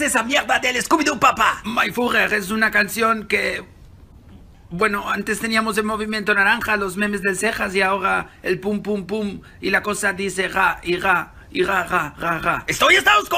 es esa mierda del Scooby-Doo, papá? My Führer es una canción que... Bueno, antes teníamos el movimiento naranja, los memes del cejas y ahora el pum pum pum y la cosa dice ra y ra y ra ra ra ra. Estoy hasta los.